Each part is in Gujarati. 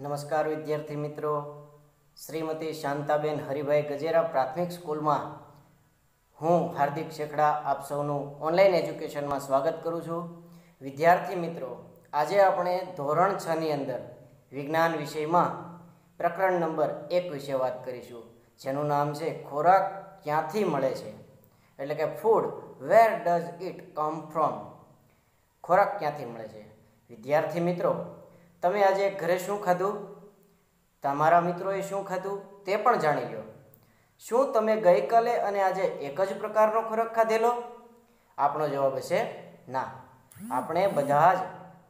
નમસ્કાર વિદ્યાર્થી મિત્રો. શ્રીમતી શાંતાબેન હરિભાઈ ગજેરા પ્રાથમિક સ્કૂલમાં હું હાર્દિક શેખડા આપ સૌનું ઓનલાઈન એજ્યુકેશનમાં સ્વાગત કરું છું. વિદ્યાર્થી મિત્રો, આજે આપણે ધોરણ છ ની અંદર વિજ્ઞાન વિષયમાં પ્રકરણ નંબર એક વિશે વાત કરીશું, જેનું નામ છે ખોરાક ક્યાંથી મળે છે? એટલે કે food where does it come from ખોરાક ક્યાંથી મળે છે? વિદ્યાર્થી મિત્રો તમે આજે ઘરે શું ખાધું? તમારા મિત્રોએ શું ખાધું? તે પણ જાણી લો શું તમે ગઈકાલે અને આજે એક જ પ્રકારનો ખોરાક ખાધેલો? આપણો જવાબ હશે, ના. આપણે બધા જ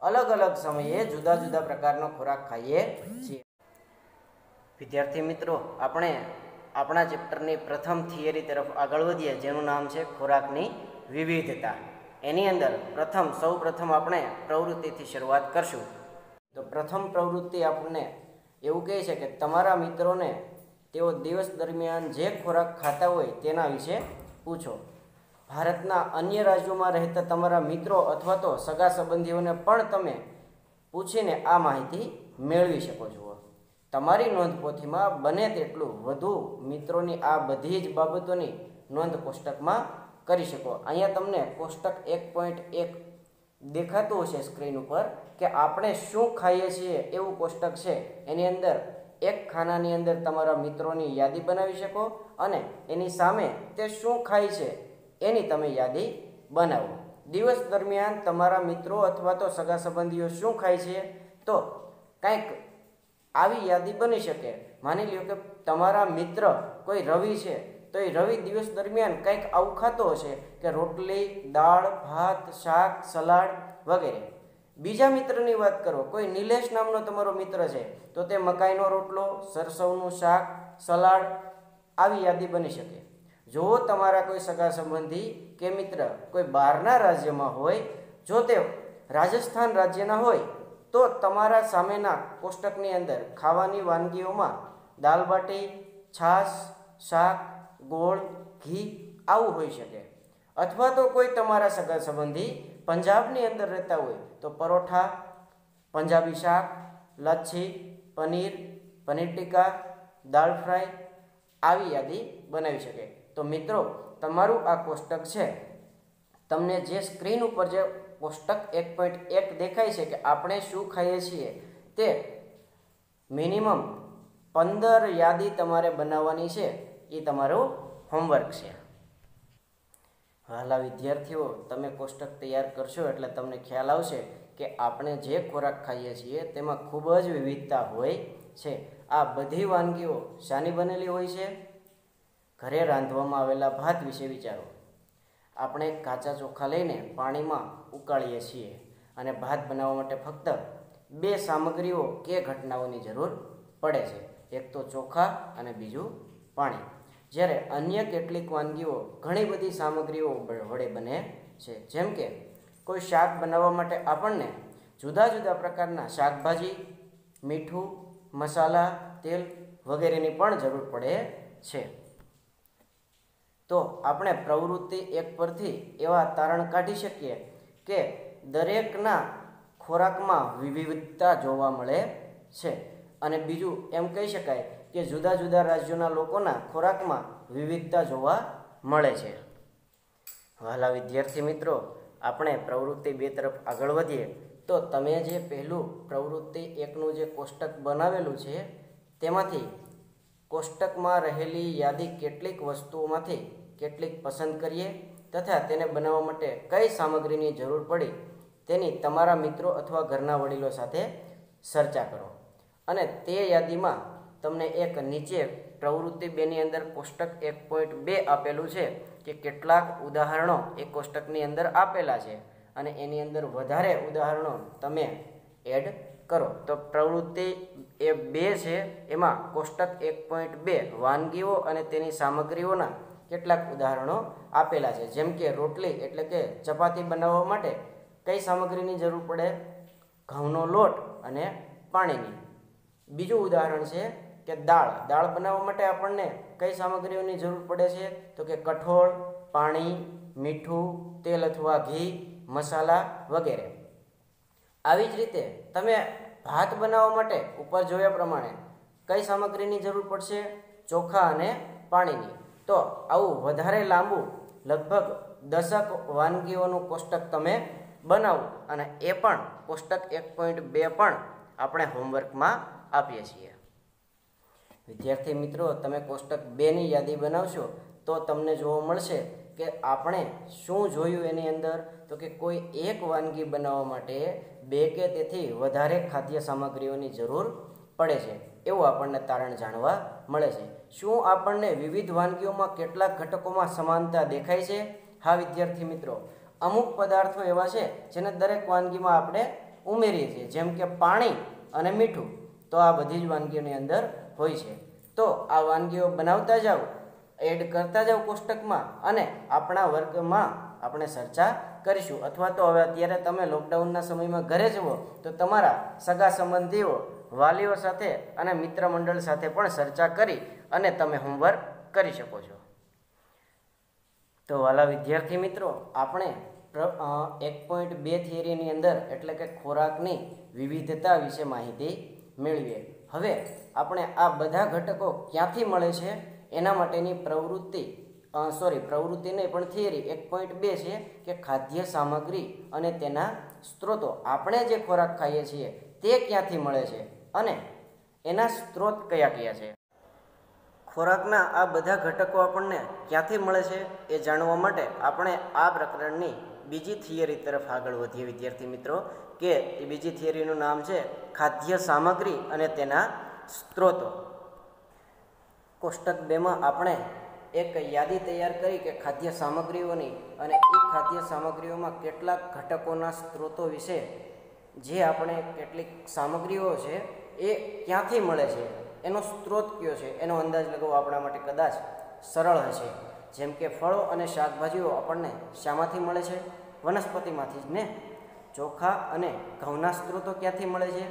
અલગ અલગ સમયે જુદા જુદા પ્રકારનો ખોરાક ખાઈએ છીએ. વિદ્યાર્થી મિત્રો, આપણે આપણા ચેપ્ટરની પ્રથમ થિયરી તરફ આગળ વધીએ, જેનું નામ છે ખોરાકની વિવિધતા. એની અંદર પ્રથમ સૌ પ્રથમ આપણે પ્રવૃત્તિથી શરૂઆત કરશું. તો પ્રથમ પ્રવૃત્તિ આપણને એવું કહે છે કે તમારા મિત્રોને તેઓ દિવસ દરમિયાન જે ખોરાક ખાતા હોય તેના વિશે પૂછો. ભારતના અન્ય રાજ્યોમાં રહેતા તમારા મિત્રો અથવા તો સગા સંબંધીઓને પણ તમે પૂછીને આ માહિતી મેળવી શકો છો. તમારી નોંધપોથીમાં બને તેટલું વધુ મિત્રોની આ બધી જ બાબતોની નોંધ કોષ્ટકમાં કરી શકો. અહીંયા તમને કોષ્ટક એક પોઈન્ટ એક દેખાતું હશે સ્ક્રીન ઉપર. કે આપણે શું ખાઈએ છીએ એવું કોષ્ટક છે. એની અંદર એક ખાનાની અંદર તમારા મિત્રોની યાદી બનાવી શકો અને એની સામે તે શું ખાય છે એની તમે યાદી બનાવો. દિવસ દરમિયાન તમારા મિત્રો અથવા તો સગા સંબંધીઓ શું ખાય છે તો કંઈક આવી યાદી બની શકે. માની લ્યો કે તમારા મિત્ર કોઈ રવિ છે, તો એ રવિ દિવસ દરમિયાન કંઈક આવું ખાતો હશે કે રોટલી, દાળ, ભાત, શાક, સલાડ વગેરે. બીજા મિત્રની વાત કરો, કોઈ નિલેશ નામનો તમારો મિત્ર છે, તો તે મકાઈનો રોટલો, સરસવનું શાક, સલાડ આવી યાદી બની શકે. જો તમારા કોઈ સગા સંબંધી કે મિત્ર કોઈ બહારના રાજ્યમાં હોય, જો તે રાજસ્થાન રાજ્યના હોય, તો તમારા સામેના કોષ્ટકની અંદર ખાવાની વાનગીઓમાં દાલ બાટી, છાશ, શાક, ગોળ, ઘી આવું હોઈ શકે. અથવા તો કોઈ તમારા સગા સંબંધી પંજાબની અંદર રહેતા હોય તો પરોઠા, પંજાબી શાક, લચ્છી, પનીર પનીર ટીકા, દાળ ફ્રાય આવી યાદી બનાવી શકે. તો મિત્રો, તમારું આ કોષ્ટક છે. તમને જે સ્ક્રીન ઉપર જે કોષ્ટક એક પોઈન્ટ એક દેખાય છે કે આપણે શું ખાઈએ છીએ તે મિનિમમ પંદર યાદી તમારે બનાવવાની છે. એ તમારું હોમવર્ક છે. હાલા વિદ્યાર્થીઓ, તમે કોષ્ટક તૈયાર કરશો એટલે તમને ખ્યાલ આવશે કે આપણે જે ખોરાક ખાઈએ છીએ તેમાં ખૂબ જ વિવિધતા હોય છે. આ બધી વાનગીઓ શાની બનેલી હોય છે? ઘરે રાંધવામાં આવેલા ભાત વિશે વિચારો. આપણે કાચા ચોખા લઈને પાણીમાં ઉકાળીએ છીએ અને ભાત બનાવવા માટે ફક્ત બે સામગ્રીઓ કે ઘટનાઓની જરૂર પડે છે. એક તો ચોખા અને બીજું પાણી. જ્યારે અન્ય કેટલીક વાનગીઓ ઘણી બધી સામગ્રીઓ વડે બને છે. જેમ કે, કોઈ શાક બનાવવા માટે આપણને જુદા જુદા પ્રકારના શાકભાજી, મીઠું, મસાલા, તેલ વગેરેની પણ જરૂર પડે છે. તો આપણે પ્રવૃત્તિ એક પરથી એવા તારણ કાઢી શકીએ કે દરેકના ખોરાકમાં વિવિધતા જોવા મળે છે. અને બીજું એમ કહી શકાય કે જુદા જુદા રાજ્યોના લોકોના ખોરાકમાં વિવિધતા જોવા મળે છે. વહાલા વિદ્યાર્થી મિત્રો, આપણે પ્રવૃત્તિ બે તરફ આગળ વધીએ. તો તમે જે પહેલું પ્રવૃત્તિ એકનું જે કોષ્ટક બનાવેલું છે, તેમાંથી કોષ્ટકમાં રહેલી યાદી કેટલીક વસ્તુઓમાંથી કેટલીક પસંદ કરીએ તથા તેને બનાવવા માટે કઈ સામગ્રીની જરૂર પડી તેની તમારા મિત્રો અથવા ઘરના વડીલો સાથે ચર્ચા કરો. અને તે યાદીમાં તમને એક નીચે પ્રવૃત્તિ બેની અંદર કોષ્ટક એક પોઈન્ટ બે આપેલું છે કે કેટલાક ઉદાહરણો એ કોષ્ટકની અંદર આપેલા છે અને એની અંદર વધારે ઉદાહરણો તમે એડ કરો. તો પ્રવૃત્તિ એ બે છે, એમાં કોષ્ટક એક પોઈન્ટ બે વાનગીઓ અને તેની સામગ્રીઓના કેટલાક ઉદાહરણો આપેલા છે. જેમ કે રોટલી એટલે કે ચપાતી બનાવવા માટે કઈ સામગ્રીની જરૂર પડે? ઘઉંનો લોટ અને પાણીની. બીજું ઉદાહરણ છે કે દાળ. દાળ બનાવવા માટે આપણને કઈ સામગ્રીઓની જરૂર પડે છે? તો કે કઠોળ, પાણી, મીઠું, તેલ અથવા ઘી, મસાલા વગેરે. આવી જ રીતે તમે ભાત બનાવવા માટે ઉપર જોયા પ્રમાણે કઈ સામગ્રીની જરૂર પડશે? ચોખા અને પાણીની. તો આવું વધારે લાંબુ, લગભગ દશક વાનગીઓનું કોષ્ટક તમે બનાવો અને એ પણ કોષ્ટક એક પોઈન્ટ બે પણ આપણે હોમવર્કમાં આપીએ છીએ. વિદ્યાર્થી મિત્રો, તમે કોષ્ટક બેની યાદી બનાવશો, તો તમને જોવા મળશે કે આપણે શું જોયું એની અંદર? તો કે કોઈ એક વાનગી બનાવવા માટે બે કે તેથી વધારે ખાદ્ય સામગ્રીઓની જરૂર પડે છે, એવું આપણને તારણ જાણવા મળે છે. શું આપણને વિવિધ વાનગીઓમાં કેટલાક ઘટકોમાં સમાનતા દેખાય છે? હા, વિદ્યાર્થી મિત્રો, અમુક પદાર્થો એવા છે જેને દરેક વાનગીમાં આપણે ઉમેરીએ છીએ, જેમ કે પાણી અને મીઠું. તો આ બધી જ વાનગીઓની અંદર હોય છે. તો આ વાનગીઓ બનાવતા જાઓ એડ કરતા જાઓ કોષ્ટકમાં અને આપણા વર્ગમાં આપણે ચર્ચા કરીશું. અથવા તો હવે અત્યારે તમે લોકડાઉનના સમયમાં ઘરે જવો તો તમારા સગા સંબંધીઓ, વાલીઓ સાથે અને મિત્ર મંડળ સાથે પણ ચર્ચા કરી અને તમે હોમવર્ક કરી શકો છો. તો વાલા વિદ્યાર્થી મિત્રો, આપણે એક પોઈન્ટ બે થિયરીની અંદર એટલે કે ખોરાકની વિવિધતા વિશે માહિતી મેળવીએ. હવે આપણે આ બધા ઘટકો ક્યાંથી મળે છે? એના માટેની પ્રવૃત્તિ સોરી પ્રવૃત્તિ નહીં, પણ થિયરી એક પોઈન્ટ બે છે કે ખાદ્ય સામગ્રી અને તેના સ્ત્રોતો. આપણે જે ખોરાક ખાઈએ છીએ તે ક્યાંથી મળે છે અને એના સ્ત્રોત કયા કયા છે? ખોરાકના આ બધા ઘટકો આપણને ક્યાંથી મળે છે એ જાણવા માટે આપણે આ પ્રકરણની બીજી થિયરી તરફ આગળ વધીએ વિદ્યાર્થી મિત્રો, કે એ બીજી થિયરીનું નામ છે ખાદ્ય સામગ્રી અને તેના સ્ત્રોતો. કોષ્ટક બેમાં આપણે એક યાદી તૈયાર કરી કે ખાદ્ય સામગ્રીઓની અને એ ખાદ્ય સામગ્રીઓમાં કેટલાક ઘટકોના સ્ત્રોતો વિશે જે આપણે કેટલીક સામગ્રીઓ છે એ ક્યાંથી મળે છે, એનો સ્ત્રોત કયો છે, એનો અંદાજ લગાવવો આપણા માટે કદાચ સરળ હશે. જેમ કે ફળો અને શાકભાજીઓ આપણને શામાંથી મળે છે? વનસ્પતિમાંથી જ ને? ચોખા અને ઘઉંના સ્ત્રોતો ક્યાંથી મળે છે?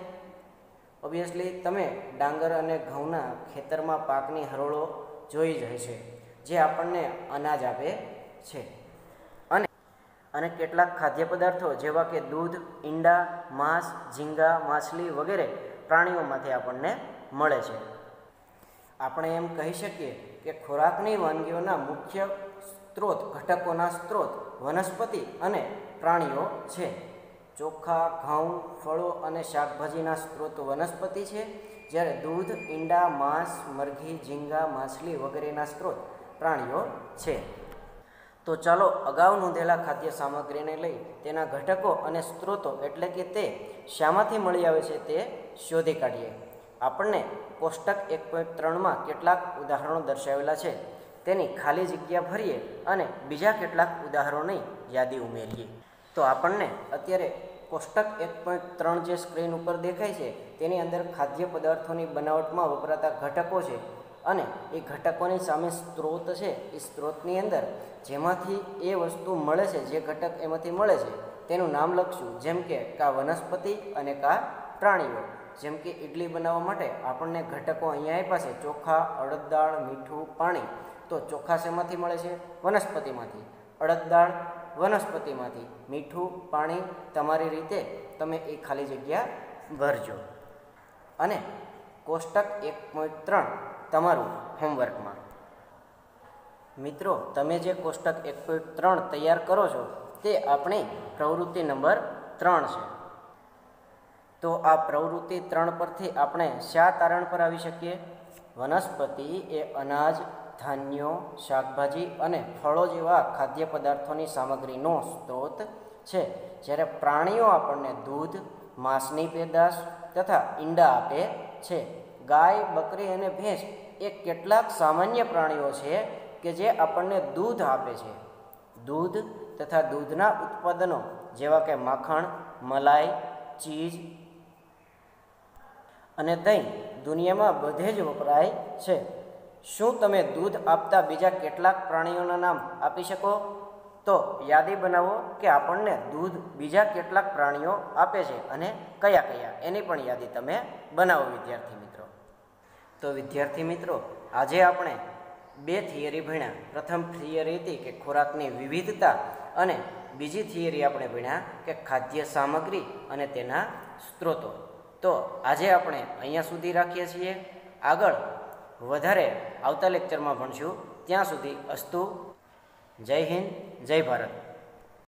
ઓબ્વિયસલી તમે ડાંગર અને ઘઉંના ખેતરમાં પાકની હરોળો જોઈ જ હશે, જે આપણને અનાજ આપે છે. અને અને કેટલાક ખાદ્ય પદાર્થો જેવા કે દૂધ, ઈંડા, માંસ, ઝીંગા, માછલી વગેરે પ્રાણીઓમાંથી આપણને મળે છે. આપણે એમ કહી શકીએ કે ખોરાકની વાનગીઓના મુખ્ય સ્ત્રોત, ઘટકોના સ્ત્રોત વનસ્પતિ અને પ્રાણીઓ છે. ચોખા, ઘઉં, ફળો અને શાકભાજીના સ્ત્રોત વનસ્પતિ છે, જ્યારે દૂધ, ઈંડા, માંસ, મરઘી, ઝીંગા, માછલી વગેરેના સ્ત્રોત પ્રાણીઓ છે. તો ચાલો અગાઉ નોંધેલા ખાદ્ય સામગ્રીને લઈ તેના ઘટકો અને સ્ત્રોતો એટલે કે તે શામાંથી મળી આવે છે તે શોધી કાઢીએ. આપણને કોષ્ટક એક પોઈન્ટ ત્રણમાં કેટલાક ઉદાહરણો દર્શાવેલા છે. તેની ખાલી જગ્યા ભરીએ અને બીજા કેટલાક ઉદાહરણોની યાદી ઉમેરીએ. તો આપણને અત્યારે કોષ્ટક એક પોઈન્ટ ત્રણ જે સ્ક્રીન ઉપર દેખાય છે, તેની અંદર ખાદ્ય પદાર્થોની બનાવટમાં વપરાતા ઘટકો છે અને એ ઘટકોની સામે સ્ત્રોત છે. એ સ્ત્રોતની અંદર જેમાંથી એ વસ્તુ મળે છે, જે ઘટક એમાંથી મળે છે, તેનું નામ લખશું, જેમ કે કા વનસ્પતિ અને કા પ્રાણીઓ. જેમ કે ઇડલી બનાવવા માટે આપણને ઘટકો અહીંયા આપ્યા છે. ચોખા, અડદ દાળ, મીઠું, પાણી. તો ચોખા શેમાંથી મળે છે? વનસ્પતિમાંથી. અડદ દાળ વનસ્પતિમાંથી. મીઠું, પાણી તમારી રીતે તમે એ ખાલી જગ્યા ભરજો. અને કોષ્ટક એક પોઈન્ટ ત્રણ તમારું હોમવર્કમાં મિત્રો, તમે જે કોષ્ટક એક પોઈન્ટ ત્રણ તૈયાર કરો છો, તે આપણી પ્રવૃત્તિ નંબર ત્રણ છે. તો આ પ્રવૃત્તિ ત્રણ પરથી આપણે શા તારણ પર આવી શકીએ? વનસ્પતિ એ અનાજ, ધાન્યો, શાકભાજી અને ફળો જેવા ખાદ્ય પદાર્થોની સામગ્રીનો સ્ત્રોત છે. જ્યારે પ્રાણીઓ આપણને દૂધ, માંસની પેદાશ તથા ઈંડા આપે છે. ગાય, બકરી અને ભેંસ એ કેટલાક સામાન્ય પ્રાણીઓ છે કે જે આપણને દૂધ આપે છે. દૂધ તથા દૂધના ઉત્પાદનો જેવા કે માખણ, મલાઈ, ચીઝ અને દહીં દુનિયામાં બધે જ વપરાય છે. શું તમે દૂધ આપતા બીજા કેટલાક પ્રાણીઓના નામ આપી શકો? તો યાદી બનાવો કે આપણને દૂધ બીજા કેટલાક પ્રાણીઓ આપે છે અને કયા કયા, એની પણ યાદી તમે બનાવો વિદ્યાર્થી મિત્રો. તો વિદ્યાર્થી મિત્રો, આજે આપણે બે થિયરી ભણ્યા. પ્રથમ થિયરી હતી કે ખોરાકની વિવિધતા અને બીજી થિયરી આપણે ભણ્યા કે ખાદ્ય સામગ્રી અને તેના સ્ત્રોતો. તો આજે આપણે અહીંયા સુધી રાખીએ છીએ. આગળ વધારે આવતા લેક્ચરમાં ભણશું. ત્યાં સુધી અસ્તુ. જય હિન્દ, જય ભારત.